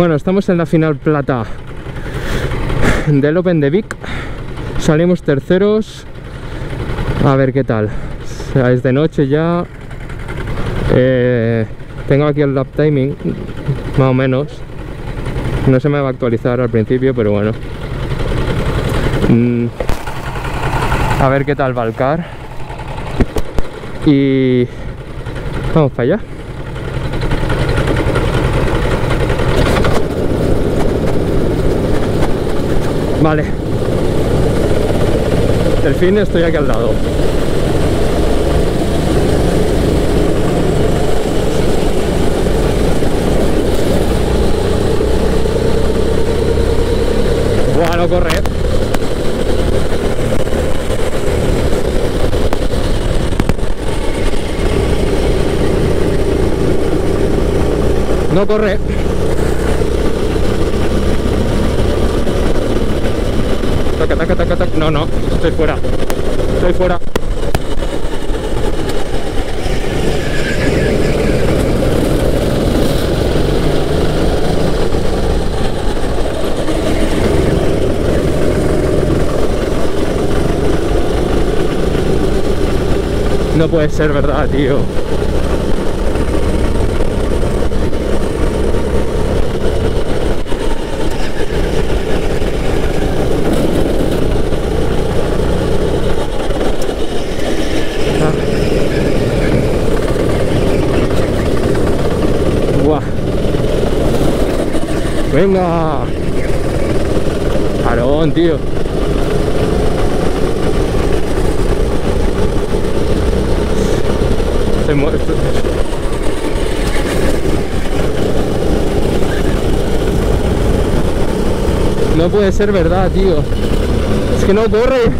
Bueno, estamos en la final plata del Open de Vic. Salimos terceros. A ver qué tal. Es de noche ya. Eh, tengo aquí el lap timing, más o menos. No se me va a actualizar al principio, pero bueno. Mm, a ver qué tal va el car. Y vamos para allá. Vale. Delfín, estoy aquí al lado. Buah, no corre. No corre. No, no, estoy fuera. Estoy fuera. No puede ser verdad, tío. Venga. Aarón, tío. Se mu- No puede ser verdad, tío. Es que no corre.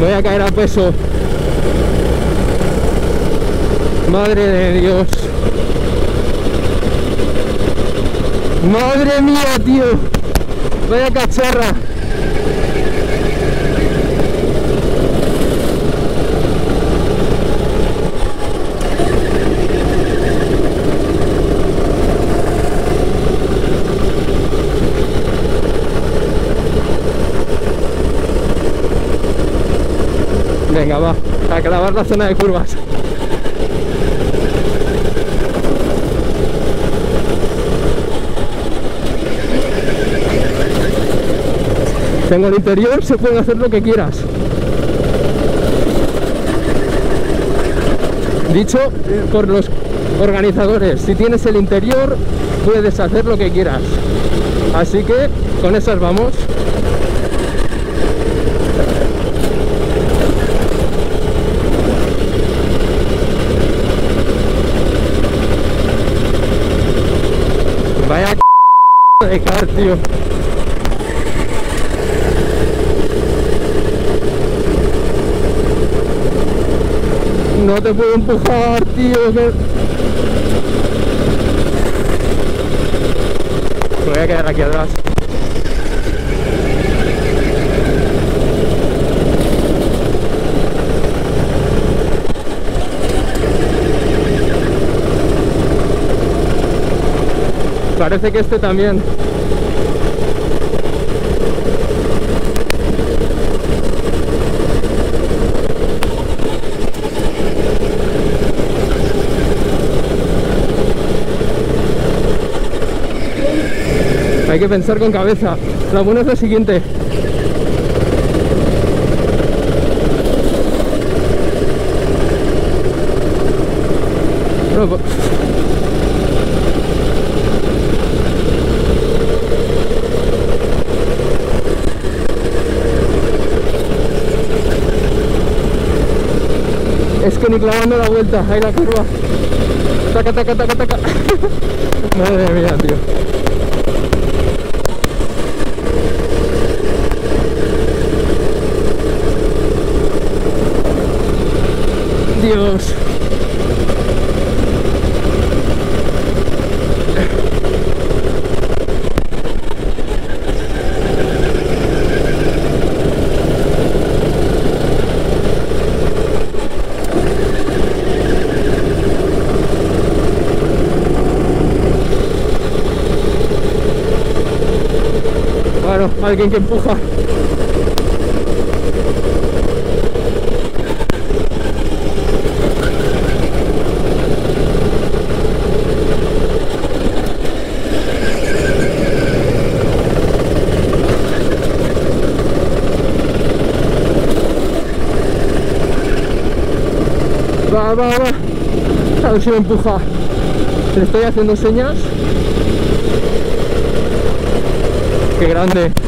Voy a caer a peso. Madre de Dios. Madre mía, tío. Vaya cacharra. Venga, va. A clavar la zona de curvas. Tengo el interior, se puede hacer lo que quieras. Dicho por los organizadores, si tienes el interior, puedes hacer lo que quieras. Así que con esas vamos. Vaya c de car, tío. No te puedo empujar, tío. Me voy a quedar aquí atrás. Parece que este también. Hay que pensar con cabeza. Lo bueno es lo siguiente. Po- Es que ni clavando la vuelta, ahí la curva. Taca, taca, taca, taca. Madre mía, tío. Dios. Alguien que empuja. Va, va, va. A ver si me empuja. Le estoy haciendo señas. Qué grande.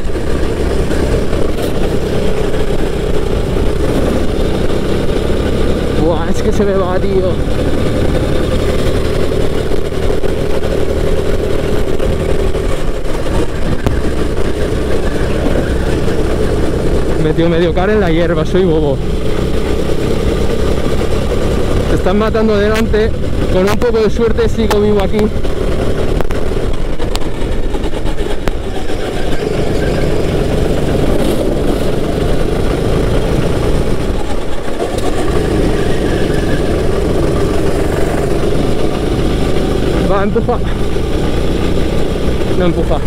Es que se me va, tío. Metió medio cara en la hierba, soy bobo. Se están matando delante. Con un poco de suerte sigo vivo aquí. Empuja. No empuja.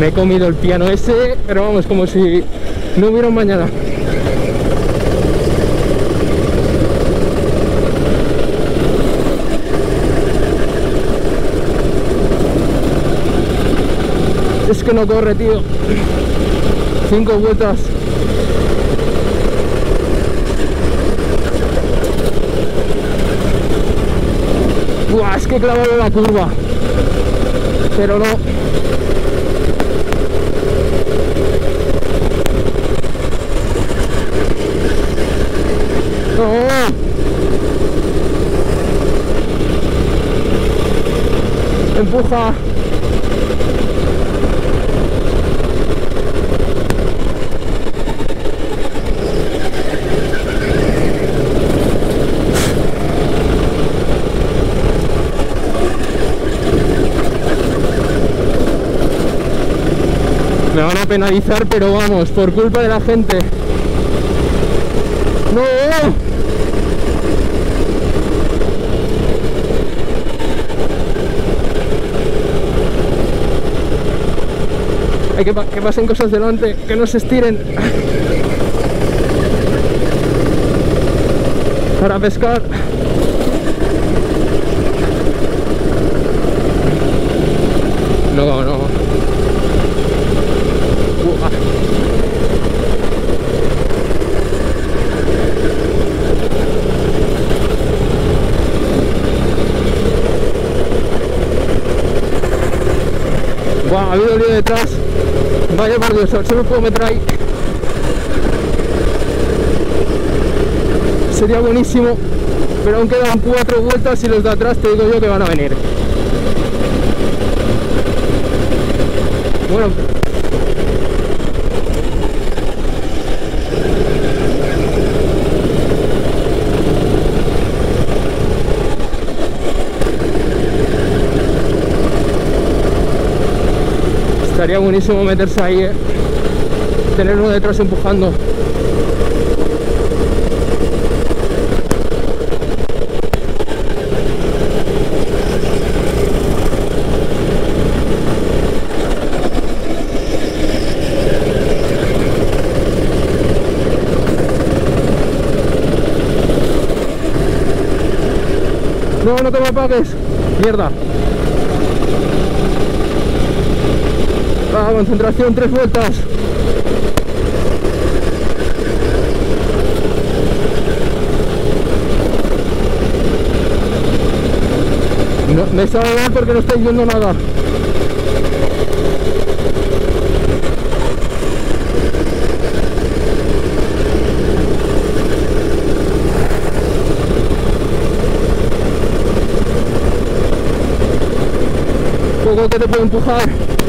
Me he comido el piano ese, pero vamos, como si no hubiera mañana. Es que no corre, tío. Cinco vueltas. Buah, es que clavado la curva. Pero no. No. Empuja. Me van a penalizar, pero vamos, por culpa de la gente. ¡No! Hay que, pa- que pasen cosas delante, que no se estiren. Para pescar. No, no. Uah. Buah, ha habido lío detrás. Vaya por Dios, se me puedo meter ahí. Sería buenísimo, pero aún quedan cuatro vueltas y los de atrás te digo yo que van a venir. Bueno, estaría buenísimo meterse ahí, ¿eh? tener uno detrás empujando. No, no te me apagues. Mierda. Ah, concentración, tres vueltas. No, me sabe mal porque no estáis viendo nada. Poco que te puedo empujar.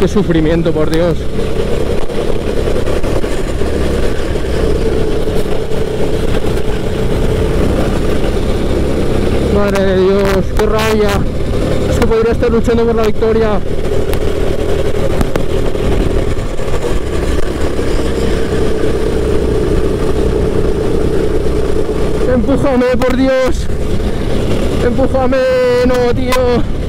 Qué sufrimiento, por Dios. Madre de Dios, qué rabia. Es que podría estar luchando por la victoria. Empújame, por Dios. Empújame, no, tío.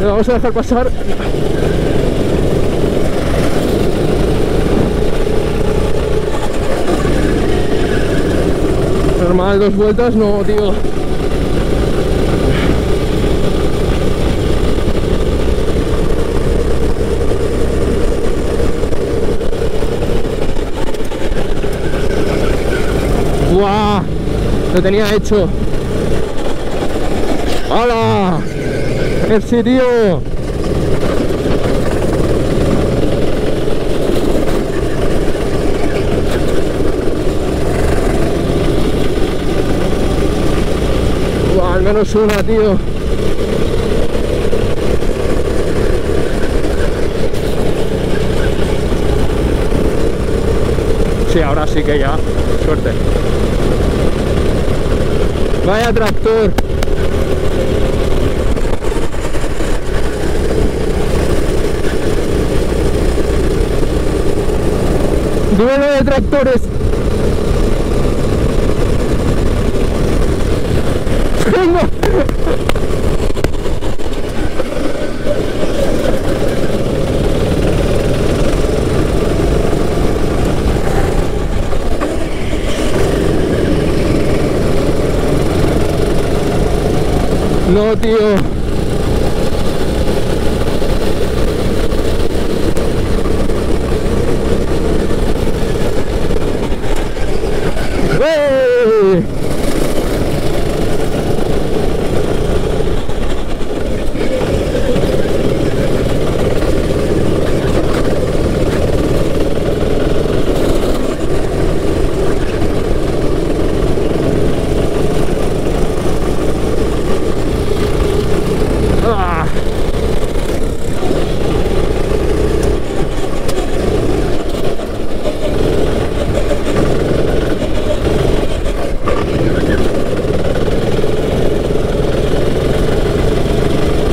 Le vamos a dejar pasar. Normal, dos vueltas, no, tío. ¡Buah! Lo tenía hecho. ¡Hala! ¡El al menos una, tío. Sí, ahora sí que ya. Suerte. Vaya tractor. Duelo de tractores. No, tío.